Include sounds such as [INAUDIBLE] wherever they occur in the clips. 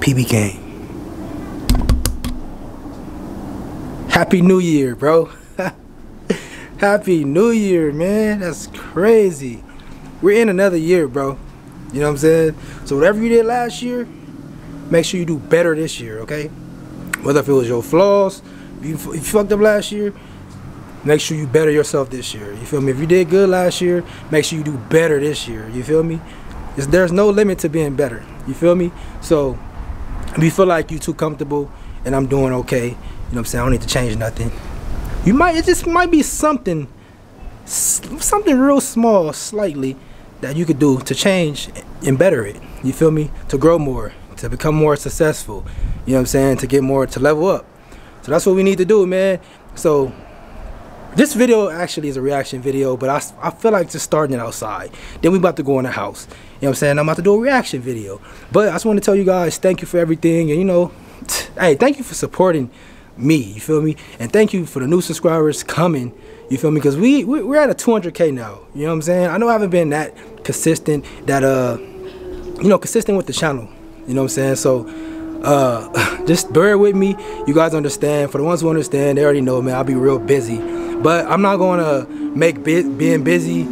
PB Gang. Happy New Year, bro. [LAUGHS] Happy New Year, man. That's crazy. We're in another year, bro. You know what I'm saying? So whatever you did last year, make sure you do better this year, okay? Whether if it was your flaws, if you, if you fucked up last year, make sure you better yourself this year. You feel me? If you did good last year, make sure you do better this year. You feel me? There's no limit to being better. You feel me? So if you feel like you're too comfortable and I'm doing okay, you know what I'm saying? I don't need to change nothing. You might, it just might be something, something real small, slightly, that you could do to change and better it. You feel me? To grow more, to become more successful. You know what I'm saying? To get more, to level up. So that's what we need to do, man. So this video actually is a reaction video, but I, I feel like just starting it outside. Then we about to go in the house. You know what I'm saying? I'm about to do a reaction video. But I just want to tell you guys, thank you for everything. And you know, [TSK] hey, thank you for supporting me. You feel me? And thank you for the new subscribers coming. You feel me? Because we, we we're at a 200k now. You know what I'm saying? I know I haven't been that consistent, that uh, you know, consistent with the channel. You know what I'm saying? So uh, [LAUGHS] just bear with me. You guys understand. For the ones who understand, they already know, man. I'll be real busy. But I'm not going to make being busy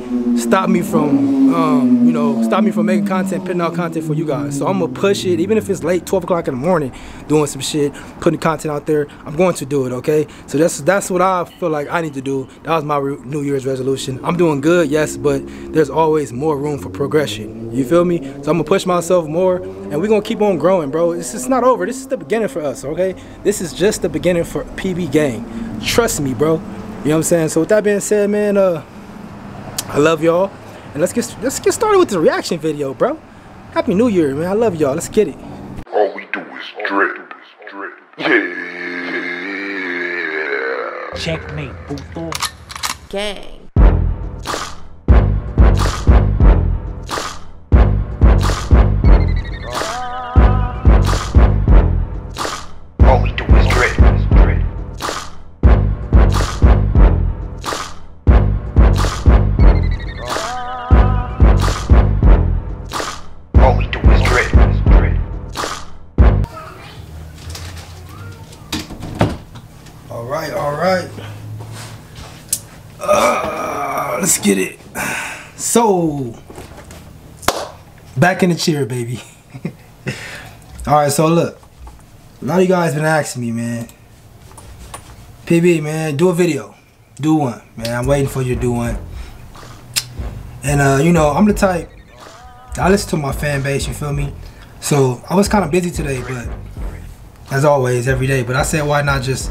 stop me from, um, you know, stop me from making content, putting out content for you guys. So I'm to push it, even if it's late, 12 o'clock in the morning, doing some shit, putting content out there. I'm going to do it, okay? So that's that's what I feel like I need to do. That was my New Year's resolution. I'm doing good, yes, but there's always more room for progression. You feel me? So I'm to push myself more, and we're to keep on growing, bro. It's, it's not over. This is the beginning for us, okay? This is just the beginning for PB Gang. Trust me, bro. You know what I'm saying? So with that being said, man, uh, I love y'all. And let's get let's get started with the reaction video, bro. Happy New Year, man. I love y'all. Let's get it. All we do is drip. drip. Yeah. Checkmate, puto. Gang. Get it. So, back in the chair, baby. [LAUGHS] all right, so look. A lot of you guys been asking me, man. PB, man, do a video. Do one, man. I'm waiting for you to do one. And, uh, you know, I'm the type, I listen to my fan base, you feel me? So, I was kind of busy today, but as always, every day. But I said, why not just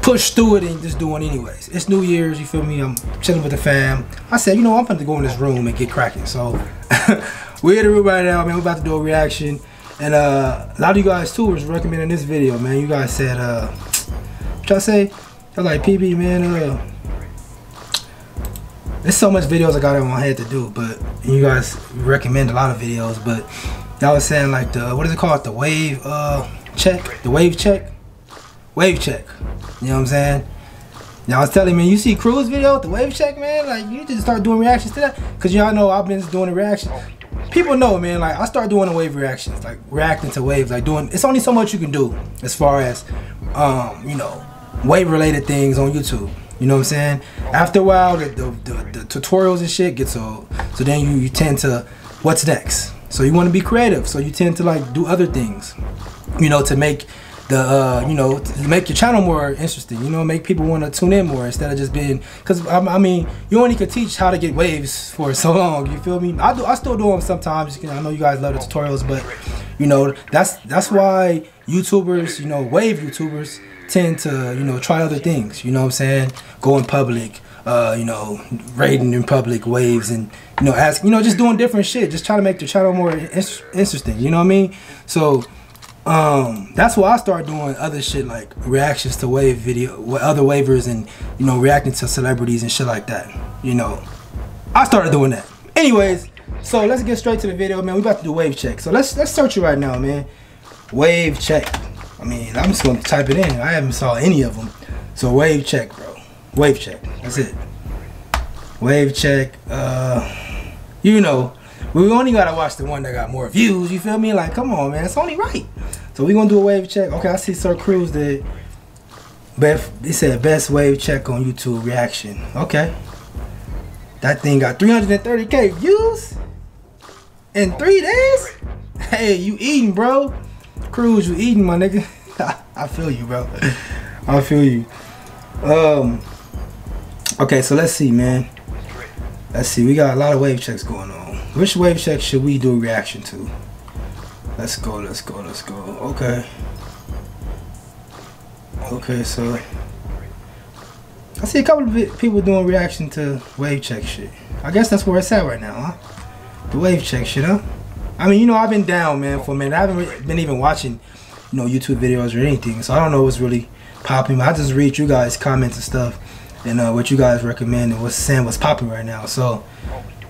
push through it and just do one anyways. It's New Year's, you feel me? I'm chilling with the fam. I said, you know, I'm going to go in this room and get cracking. So [LAUGHS] we're in the room right now, man. We're about to do a reaction. And uh, a lot of you guys too was recommending this video, man. You guys said, uh, what y'all say? Y'all like PB, man. Uh, there's so much videos I got in my head to do, but you guys recommend a lot of videos. But y'all was saying like the what is it called? The wave uh, check, the wave check, wave check. You know what I'm saying? Y'all was telling me, you see Cruz video with the wave check, man. Like you need to start doing reactions to that, cause y'all know I've been doing the reaction. People know, man. Like I start doing the wave reactions, like reacting to waves, like doing. It's only so much you can do as far as, um, you know, wave related things on YouTube. You know what I'm saying? After a while, the, the, the, the tutorials and shit gets old. So then you, you tend to, what's next? So you want to be creative. So you tend to like do other things, you know, to make the, uh, you know, make your channel more interesting. You know, make people want to tune in more instead of just being, because I, I mean, you only could teach how to get waves for [LAUGHS] so long. You feel me? I do. I still do them sometimes. I know you guys love the tutorials, but you know, that's that's why YouTubers, you know, wave YouTubers tend to, you know, try other things. You know what I'm saying? Go in public, uh, you know, raiding in public waves and, you know, ask, you know, just doing different shit. Just trying to make the channel more in- interesting. You know what I mean? So, um, that's why I started doing other shit like reactions to wave video with other wavers and, you know, reacting to celebrities and shit like that. You know, I started doing that. Anyways, so let's get straight to the video, man. We about to do wave check. So let's let's search it right now, man. Wave check. I mean, I'm just gonna type it in. I haven't saw any of them. So wave check, bro. Wave check. That's it. Wave check. Uh, you know, We only gotta watch the one that got more views. You feel me? Like, come on, man. It's only right. So we gonna do a wave check. Okay, I see Sir Cruz did. Beth, they said best wave check on YouTube reaction. Okay. That thing got 330k views in three days. Hey, you eating, bro? Cruz, you eating, my nigga. [LAUGHS] I feel you, bro. I feel you. Um. Okay, so let's see, man. Let's see. We got a lot of wave checks going on. Which wave check should we do a reaction to? Let's go. Let's go. Let's go. Okay. Okay, so I see a couple of people doing reaction to wave check shit. I guess that's where it's at right now, huh? The wave check shit, huh? I mean, you know, I've been down, man, for a minute. I haven't been even watching, you know, YouTube videos or anything, so I don't know what's really popping. I just read you guys' comments and stuff, and uh, what you guys recommend and what's saying what's popping right now. So,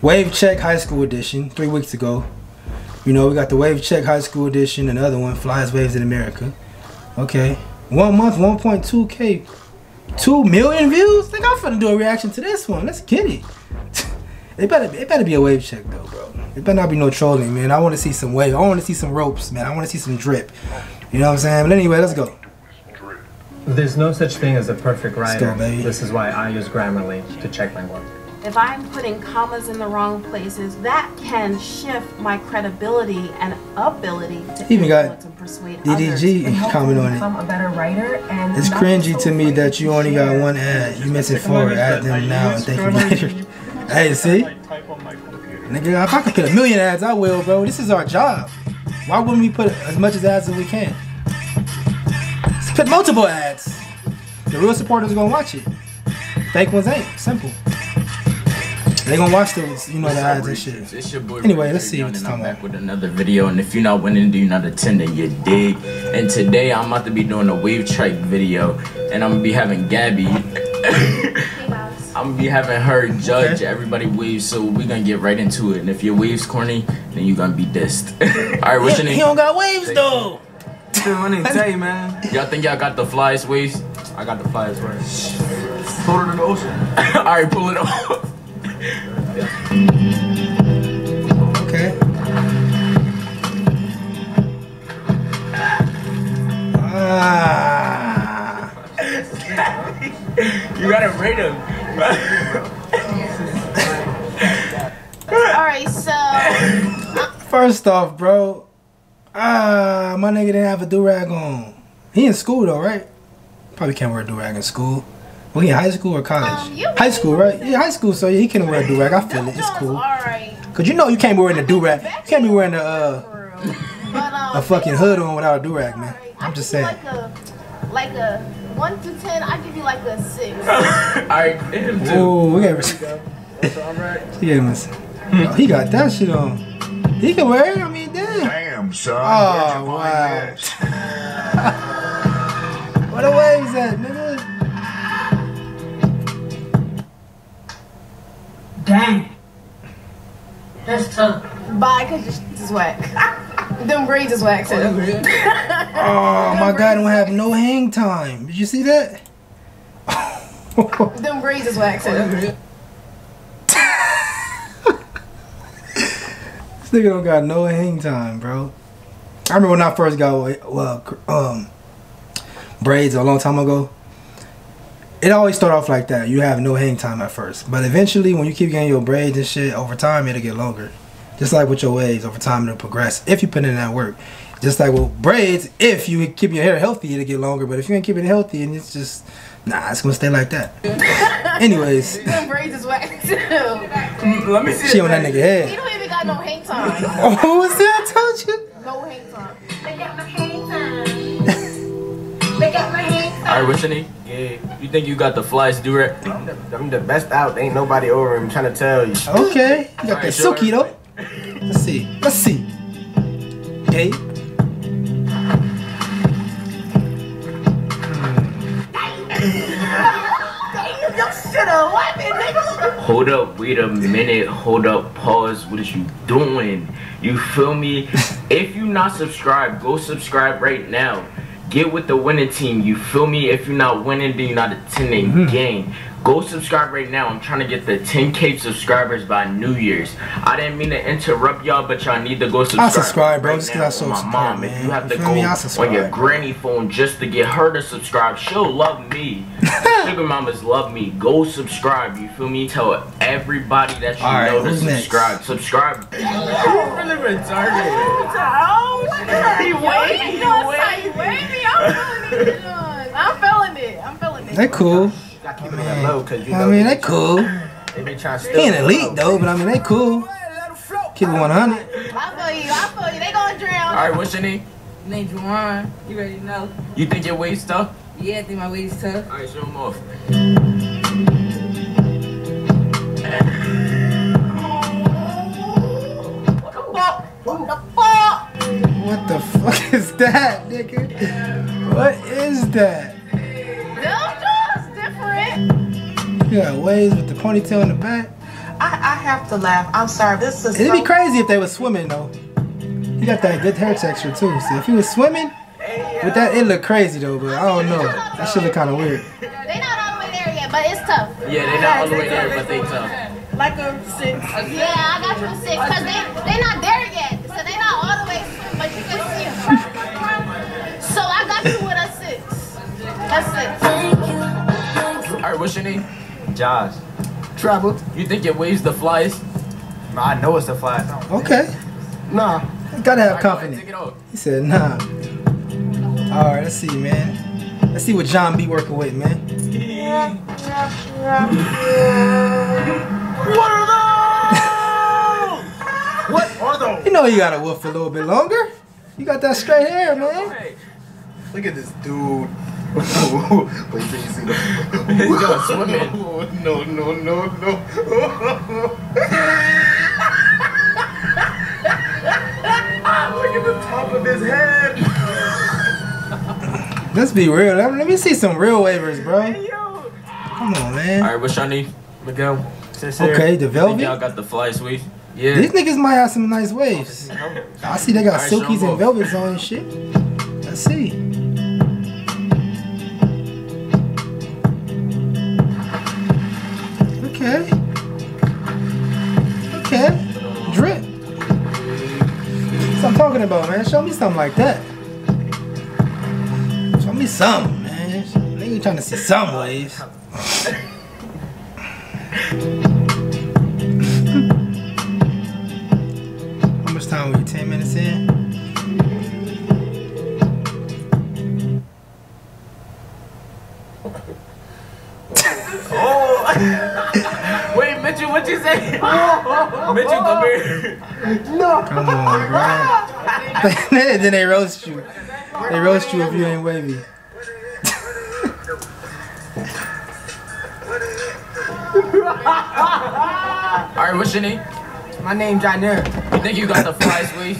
Wave Check High School Edition, three weeks ago. You know, we got the Wave Check High School Edition, another one, Flies Waves in America. Okay, one month, 1.2k, two million views. Think I'm finna do a reaction to this one. Let's get it. [LAUGHS] it better, it better be a wave check though, bro. It better not be no trolling, man. I want to see some wave. I want to see some ropes, man. I want to see some drip. You know what I'm saying? But anyway, let's go. There's no such thing as a perfect go, writer. baby. This is why I use Grammarly to check my work. If I'm putting commas in the wrong places, that can shift my credibility and ability to Even got influence and persuade others. DDG comment on it. become a better writer and It's cringy so to me that you only got one ad. You missing four. Add them now and thank you later. [LAUGHS] Hey, see? Nigga, if I could put a million ads, I will, bro. This is our job. Why wouldn't we put as much as ads as we can? Let's put multiple ads. The real supporters are gonna watch it. Fake ones ain't. Simple. They gonna watch the, you know, the ads and shit. It's your boy Anyway, Ray let's see Young, what it's and I'm talking back with another video. And if you're not winning, do you not attend it, you dig. And today I'm about to be doing a wave track video, and I'm gonna be having Gabby. [COUGHS] I'm gonna be having her judge Okay. everybody waves, so we're gonna get right into it. And if your waves corny, then you're gonna be dissed. [LAUGHS] Alright, what's your He name? don't got waves though. My name tell you, man. Y'all think y'all got the flyest waves? I got the flyest waves. Pull it in the ocean. [LAUGHS] Alright, pull it off. Okay. Ah. [LAUGHS] You gotta rate him. All right, so [LAUGHS] First off, bro. Ah, my nigga didn't have a do rag on. He in school though, right? Probably can't wear a do rag in school. Well, he in high school or college? Um, high school, right? Yeah, high school. So yeah, he can wear a do rag. I feel it. It's all cool. right. Cause you know you can't be wearing a do rag. You can't be wearing a uh, But, um, a fucking hood on without a do rag, man. I I'm just give you saying. Like a, like a one to ten, I give you like a six. [LAUGHS] Alright, hit him too. Ooh, we got. He gave us. Oh, he got that shit on. He can wear it. I mean, damn. Damn, son. Oh, where'd you wow. find that? [LAUGHS] Where the waves at, nigga? Dang. That's tough. Bye, cause your shit is whack. [LAUGHS] Them grades is whack too. Oh, [LAUGHS] my guy don't have no hang time. Did you see that? Them grades is whack too. [LAUGHS] This nigga don't got no hang time, bro. I remember when I first got well, um, braids a long time ago. It always start off like that. You have no hang time at first, but eventually, when you keep getting your braids and shit over time, it'll get longer. Just like with your waves, over time it'll progress if you put in that work. Just like with braids, if you keep your hair healthy, it'll get longer. But if you ain't keep it healthy, and it's just nah, it's gonna stay like that. [LAUGHS] Anyways, Them braids is whack too. Let me see she on that nigga He head. don't even got no hang time. [LAUGHS] Oh, who was that? I told you. No hang time. They got my hang time. [LAUGHS] they got my hang time. Alright, what's your name? Yeah, You think you got the flyest do I'm the, I'm the best out. Ain't nobody over him I'm trying to tell you. Okay, you got that Alright, show silky though. Let's see. Let's see. Okay. Hold up, wait a minute, hold up, pause. What is you doing? You feel me? [LAUGHS] if you not subscribed, go subscribe right now. Get with the winning team. You feel me? If you're not winning, then you're not attending mm-hmm. game. Go subscribe right now. I'm trying to get the 10k subscribers by New Year's. I didn't mean to interrupt y'all, but y'all need to go subscribe. subscribe, bro, right just 'cause now I saw on my mom. man. If you have to You feel me? Go on your granny phone just to get her to subscribe, she'll love me. [LAUGHS] Sugar mamas love me. Go subscribe. You feel me? Tell everybody that you All right, know to who's next? subscribe. Subscribe. [LAUGHS] really retarded. Oh, look at her. He wavy, he Wavy. Wavy. I'm feeling it. I'm feeling it. I'm feeling it. They cool. Gotta keep it on that low, cause you I know mean, they, they cool. they be trying to steal He ain't elite low. though, but I mean, they cool. Keep it 100. I feel you. I feel you. They gonna drown. All right, what's your name? Name Juwan. You already know. You think your waist tough? Yeah, I think my weight is tough. All right, show 'em off. What the fuck is that, nigga? What is that? You got waves with the ponytail in the back. I, I have to laugh. I'm sorry. This is It'd be crazy if they was swimming though. He got that good hair texture too. So if he was swimming with that, it look crazy though. But I don't know. That should look kind of weird. They're not all the way there yet, but it's tough. Yeah, they're not all the way there, but they tough. like a six. Yeah, I got you a six because they they not there yet, so they not all the way but you can see them. So I got you with a six. That's six. All right, what's your name? Josh. Trouble. You think your waves the flyest? I know it's the fly. Okay. Nah. Gotta have All right, go ahead, confidence. Take it off. He said, nah. All right, let's see, man. Let's see what John B working with, man. What are those? what are those? You know you gotta woof a little bit longer. You got that straight hair, man. Look at this dude. Wait till you see the. He's going swimming. No, no, no, no. Look at the top of his head. Let's be real. Let let me see some real wavers, bro. Come on, All man. right, what's your name? Miguel. Okay, the Think y'all velvet. got the fly wave? Yeah. These niggas might have some nice waves. I see they got Alright, show 'em silkies and velvets on and shit. Let's see. About, man. Show me something like that. Show me something, man. Nigga trying to see some waves. [LAUGHS] How much time we? 10 minutes in? Oh. [LAUGHS] Wait, Mitchell, what you say? [LAUGHS] Mitchell, come here. No! Come on, bro. [LAUGHS] then they roast you. They roast you if you ain't wavy. [LAUGHS] All right, what's your name? My name Jainer. You think you got the flyest wave?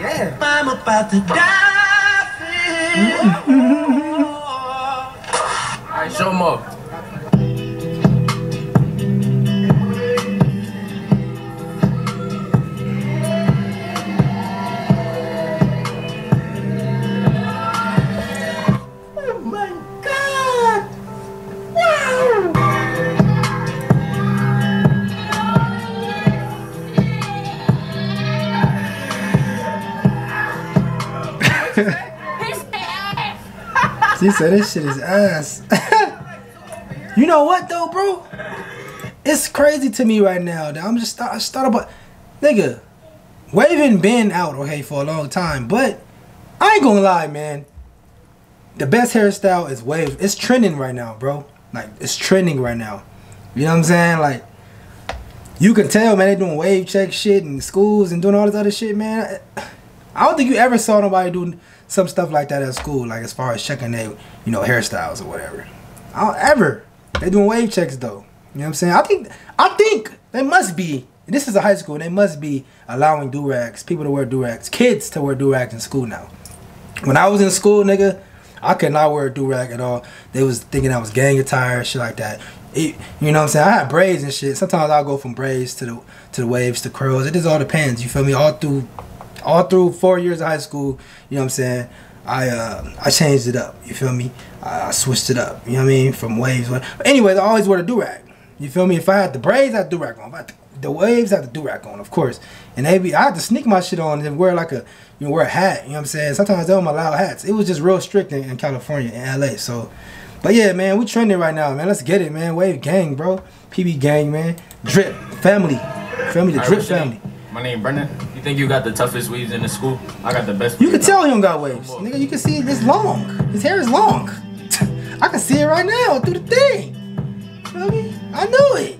Yeah. I'm about to die. All right, show 'em off. She said this shit is ass. [LAUGHS] you know what though, bro? It's crazy to me right now. that I'm just I thought about nigga. Waving been out okay for a long time, but I ain't gonna lie, man. The best hairstyle is wave. It's trending right now, bro. Like it's trending right now. You know what I'm saying? Like you can tell, man. They doing wave check shit in schools and doing all this other shit, man. I don't think you ever saw nobody doing some stuff like that at school, like as far as checking their, you know, hairstyles or whatever. I don't ever. They doing wave checks though. You know what I'm saying? I think I think they must be. This is a high school. They must be allowing do rags, people to wear do rags, kids to wear do rags in school now. When I was in school, nigga, I could not wear a do rag at all. They was thinking I was gang attire, shit like that. It- you know what I'm saying? I had braids and shit. Sometimes I'll go from braids to the to the waves to curls. It just all depends. You feel me? All through all through four years of high school, you know what I'm saying? I uh, I changed it up. You feel me? I, I switched it up. You know what I mean? From waves. But anyways, I always wear the do rag. You feel me? If I had the braids, I had the do rag on. If I had the, the waves, I had the do rag on, of course. And they be I had to sneak my shit on and wear like a you know wear a hat. You know what I'm saying? Sometimes they don't allow hats. It was just real strict in, in California and LA. So, but yeah, man, we trending right now, man. Let's get it, man. Wave gang, bro. PB gang, man. Drip family, family, the drip family. My name Brendan. You think you got the toughest weaves in the school? I got the best. You can tell he don't got waves. Nigga, you can see it's long. His hair is long. [LAUGHS] I can see it right now through the thing. Feel me? I knew it.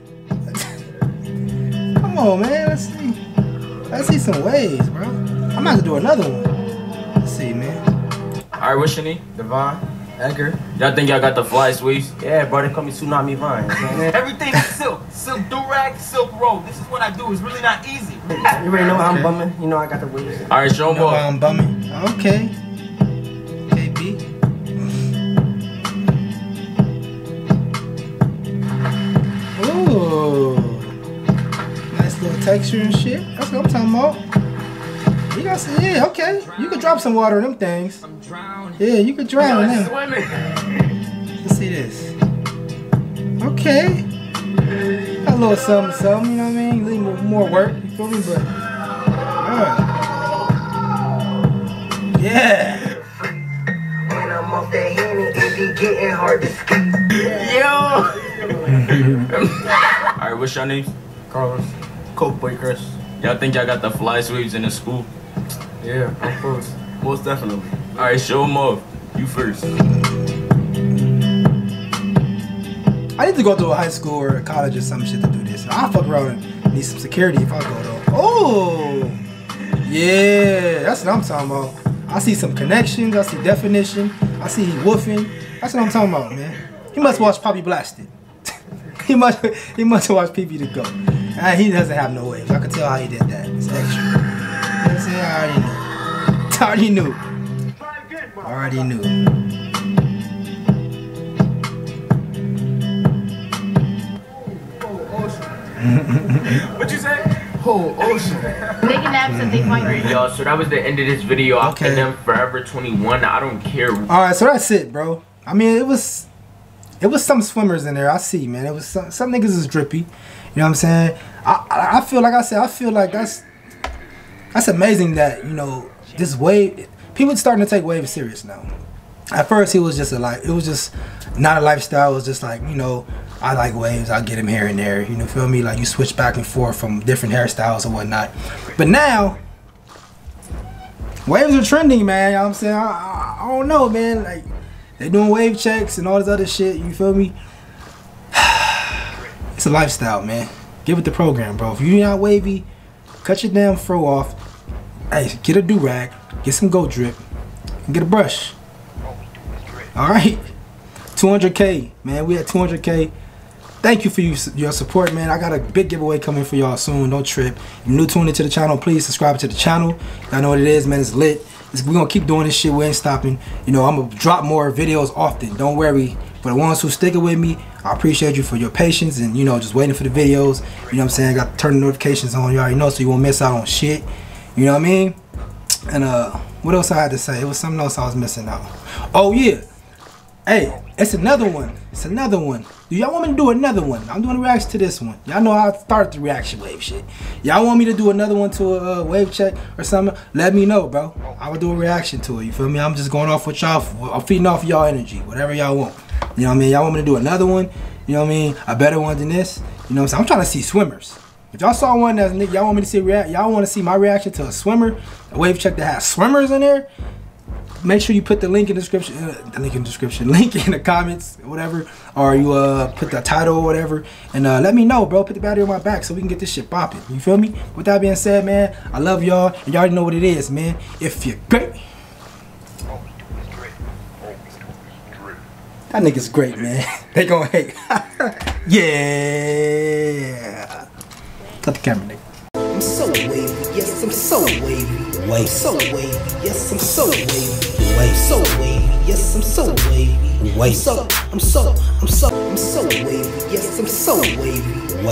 [LAUGHS] Come on, man. Let's see. Let's see some waves, bro. I'm about to do another one. Let's see, man. Alright, what's your name? Devon, Edgar. Y'all think y'all got the fly weaves? Yeah, bro, they call me Tsunami Vine. Man. [LAUGHS] Everything is silk. Silk do-rag, silk roll. This is what I do. It's really not easy. You already know how I'm bumming. You know I got the waves. Alright, show You them know why. I'm bumming? Okay. KB. Ooh. Nice little texture and shit. That's what I'm talking about. You got some, yeah, okay. You could drop some water in them things. I'm drowning. Yeah, you could drown in them. Swimming. Let's see this. Okay. Got a little something, something, you know what I mean? A little more- more work, you feel me? But, yeah. Yeah. When I'm off that henny, it be getting hard to speak. Alright, what's your name? Carlos. Coke Boy Chris. Y'all think y'all got the fly weaves in the school? Yeah, of course. Most definitely. Alright, show them off. You first. I need to go to a high school or a college or some shit to do this. I'll fuck around and need some security if I go though. Oh, yeah, that's what I'm talking about. I see some connections. I see definition. I see he woofing. That's what I'm talking about, man. He must watch Poppy Blasted. [LAUGHS] he must he must watch PB the Goat. And he doesn't have no waves. I can tell how he did that. It's extra. You I'm saying? I already knew. I already knew. [LAUGHS] Already knew. What you say? Whole ocean. They can nap till they find you. Y'all, so that was the end of this video. I'll Okay. pin them forever 21. I don't care. All right, so that's it, bro. I mean, it was, it was some swimmers in there. I see, man. It was some, some niggas is drippy. You know what I'm saying? I, I, I feel like I said, I feel like that's, that's amazing that you know this wave. People starting to take wave serious now. At first, he was just a like, it was just not a lifestyle. It was just like you know, I like waves. I get them here and there. You know, feel me? Like you switch back and forth from different hairstyles and whatnot. But now, waves are trending, man. You know what I'm saying? I, I, I don't know, man. Like they doing wave checks and all this other shit. You feel me? [SIGHS] It's a lifestyle, man. Give it the program, bro. If you're not wavy, cut your damn fro off. Hey, get a do rag, get some goat drip, and get a brush. All right, 200k, man. We at 200k. Thank you for you, your support, man. I got a big giveaway coming for y'all soon. Don't trip. If you're new tuning into the channel, please subscribe to the channel. Y'all know what it is, man. It's lit. It's, we're gonna keep doing this shit. We ain't stopping. You know, I'm gonna drop more videos often. Don't worry. For the ones who sticking with me, I appreciate you for your patience and you know just waiting for the videos. You know what I'm saying? I got to turn the notifications on. You already know, so you won't miss out on shit. You know what I mean? And uh, what else I had to say? It was something else I was missing out. Oh yeah. Hey, it's another one. It's another one. Do y'all want me to do another one? I'm doing a reaction to this one. Y'all know I started the reaction wave shit. Y'all want me to do another one to a uh, wave check or something? Let me know, bro. I will do a reaction to it. You feel me? I'm just going off with y'all. I'm feeding off y'all energy, whatever y'all want. You know what I mean? Y'all want me to do another one? You know what I mean? A better one than this? You know what I'm saying? I'm trying to see swimmers. If y'all saw one that's y'all want me to see react, y'all want to see my reaction to a swimmer, a wave check that has swimmers in there make sure you put the link in the description uh, the link in the description [LAUGHS] link in the comments whatever or you uh put the title or whatever and uh let me know bro put the battery on my back so we can get this shit popping you feel me with that being said man i love y'all and y'all already know what it is man if you're great that nigga's great man [LAUGHS] they gonna hate [LAUGHS] yeah cut the camera nigga I'm so wavy, yes, I'm so wavy. Wave. So wavy, yes, I'm so wavy. Wave. So wavy, yes, I'm so wavy. Wave. So, I'm so, I'm so, I'm so wavy, yes, I'm so wavy.